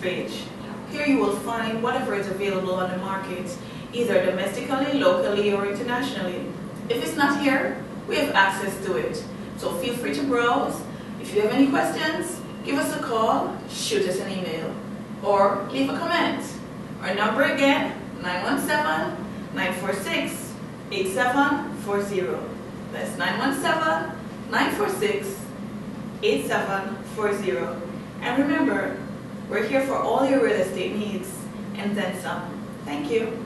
page. Here you will find whatever is available on the market, either domestically, locally, or internationally. If it's not here, we have access to it. So feel free to browse. If you have any questions, give us a call, shoot us an email, or leave a comment. Our number again, 917-946-8740. That's 917-946-8740. And remember, we're here for all your real estate needs and then some. Thank you.